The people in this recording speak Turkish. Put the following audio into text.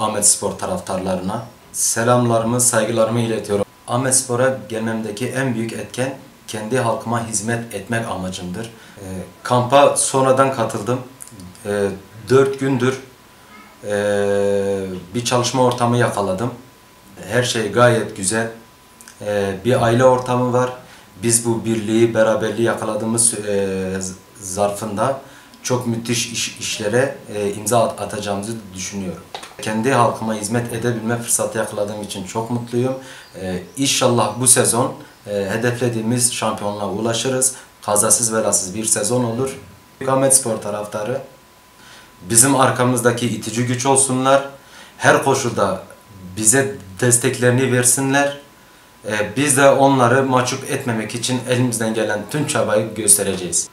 Ahmet Spor taraftarlarına. Selamlarımı, saygılarımı iletiyorum. Ahmet Spor'a gelmemdeki en büyük etken kendi halkıma hizmet etmek amacımdır. Ee, kampa sonradan katıldım. Ee, dört gündür ee, bir çalışma ortamı yakaladım. Her şey gayet güzel. Ee, bir aile ortamı var. Biz bu birliği, beraberliği yakaladığımız ee, zarfında çok müthiş iş, işlere ee, imza at- atacağımızı düşünüyorum. Kendi halkıma hizmet edebilme fırsatı yakaladığım için çok mutluyum. Ee, inşallah bu sezon ee, hedeflediğimiz şampiyonluğa ulaşırız. Kazasız belasız bir sezon olur. Ahmet Spor taraftarı bizim arkamızdaki itici güç olsunlar. Her koşulda bize desteklerini versinler. Ee, Biz de onları mahcup etmemek için elimizden gelen tüm çabayı göstereceğiz.